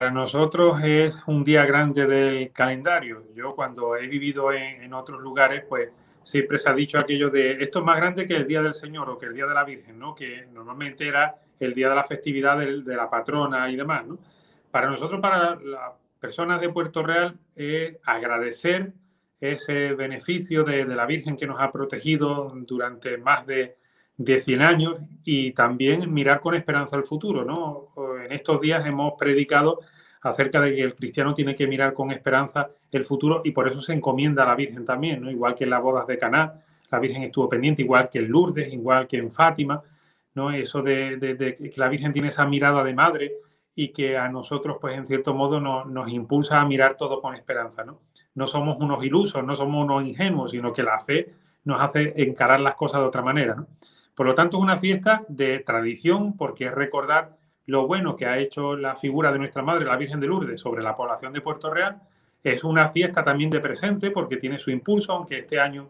Para nosotros es un día grande del calendario. Yo cuando he vivido en, otros lugares, pues siempre se ha dicho aquello de esto es más grande que el Día del Señor o que el Día de la Virgen, ¿no? Que normalmente era el día de la festividad de la patrona y demás, ¿no? Para nosotros, para las personas de Puerto Real, es agradecer ese beneficio de, de la Virgen que nos ha protegido durante más de de 100 años y también mirar con esperanza al futuro. ¿no? En estos días hemos predicado acerca de que el cristiano tiene que mirar con esperanza el futuro y por eso se encomienda a la Virgen también, ¿no? igual que en las bodas de Caná, la Virgen estuvo pendiente, igual que en Lourdes, igual que en Fátima, ¿no? eso de, que la Virgen tiene esa mirada de madre y que a nosotros, pues en cierto modo, nos impulsa a mirar todo con esperanza. ¿no? no somos unos ilusos, no somos unos ingenuos, sino que la fe nos hace encarar las cosas de otra manera. ¿no? Por lo tanto, es una fiesta de tradición porque es recordar lo bueno que ha hecho la figura de nuestra Madre, la Virgen de Lourdes, sobre la población de Puerto Real. Es una fiesta también de presente porque tiene su impulso, aunque este año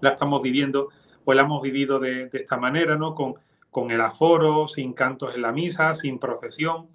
la estamos viviendo o la hemos vivido de, esta manera, ¿no? Con, con el aforo, sin cantos en la misa, sin procesión,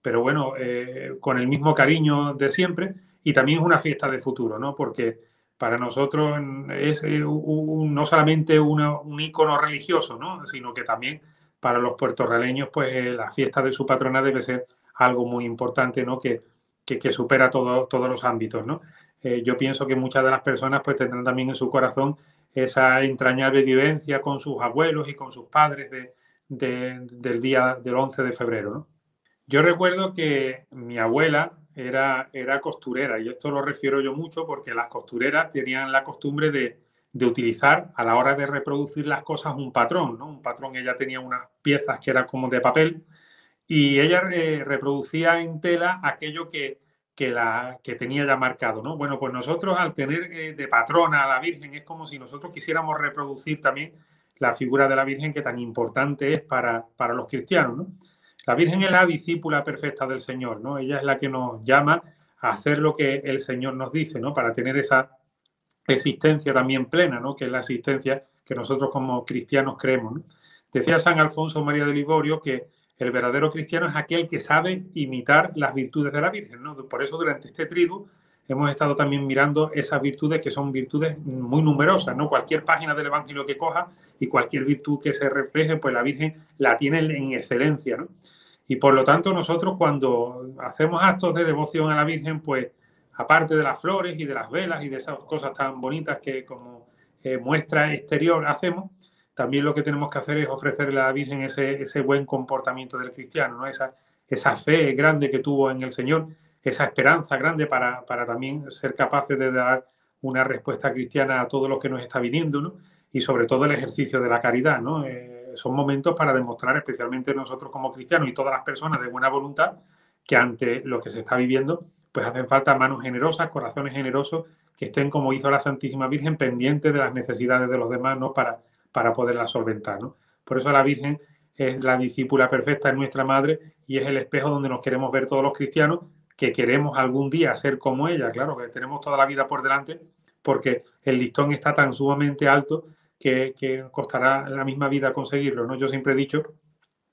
pero bueno, eh, con el mismo cariño de siempre. Y también es una fiesta de futuro, ¿no? Porque para nosotros es eh, no solamente un icono religioso, ¿no? sino que también para los puertorraleños, pues eh, la fiesta de su patrona debe ser algo muy importante, ¿no? Que, que, supera todos los ámbitos, ¿no? Eh, yo pienso que muchas de las personas pues tendrán también en su corazón esa entrañable vivencia con sus abuelos y con sus padres del día del 11 de febrero, ¿no? Yo recuerdo que mi abuela, era, era costurera y esto lo refiero yo mucho porque las costureras tenían la costumbre de, utilizar a la hora de reproducir las cosas un patrón, ¿no? Un patrón, ella tenía unas piezas que eran como de papel y ella eh, reproducía en tela aquello que, que, la, que tenía ya marcado, ¿no? Bueno, pues nosotros al tener eh, de patrona a la Virgen es como si nosotros quisiéramos reproducir también la figura de la Virgen que tan importante es para, para los cristianos, ¿no? La Virgen es la discípula perfecta del Señor, ¿no? Ella es la que nos llama a hacer lo que el Señor nos dice, ¿no? Para tener esa existencia también plena, ¿no? Que es la existencia que nosotros como cristianos creemos, Decía San Alfonso María de Liborio que el verdadero cristiano es aquel que sabe imitar las virtudes de la Virgen, ¿no? Por eso durante este tridu hemos estado también mirando esas virtudes que son virtudes muy numerosas, ¿no? Cualquier página del Evangelio que coja y cualquier virtud que se refleje, pues la Virgen la tiene en excelencia, ¿no? Y por lo tanto nosotros cuando hacemos actos de devoción a la Virgen, pues aparte de las flores y de las velas y de esas cosas tan bonitas que como eh, muestra exterior hacemos, también lo que tenemos que hacer es ofrecerle a la Virgen ese, buen comportamiento del cristiano, ¿no? esa, fe grande que tuvo en el Señor esa esperanza grande para, para, también ser capaces de dar una respuesta cristiana a todo lo que nos está viniendo, ¿no? Y sobre todo el ejercicio de la caridad, ¿no? Eh, son momentos para demostrar, especialmente nosotros como cristianos y todas las personas de buena voluntad, que ante lo que se está viviendo, pues hacen falta manos generosas, corazones generosos, que estén, como hizo la Santísima Virgen, pendientes de las necesidades de los demás, ¿no? Para, para poderlas solventar, ¿no? Por eso la Virgen es la discípula perfecta, es nuestra madre y es el espejo donde nos queremos ver todos los cristianos que queremos algún día ser como ella, claro, que tenemos toda la vida por delante, porque el listón está tan sumamente alto que, costará la misma vida conseguirlo, ¿no? Yo siempre he dicho,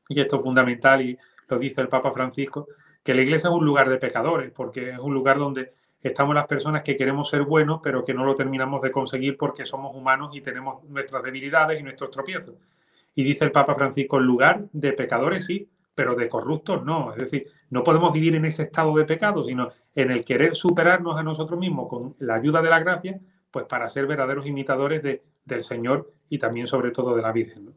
y esto es fundamental y lo dice el Papa Francisco, que la iglesia es un lugar de pecadores, porque es un lugar donde estamos las personas que queremos ser buenos, pero que no lo terminamos de conseguir porque somos humanos y tenemos nuestras debilidades y nuestros tropiezos. Y dice el Papa Francisco, el lugar de pecadores sí, pero de corruptos no. Es decir, no podemos vivir en ese estado de pecado, sino en el querer superarnos a nosotros mismos con la ayuda de la gracia, pues para ser verdaderos imitadores de, del Señor y también sobre todo de la Virgen.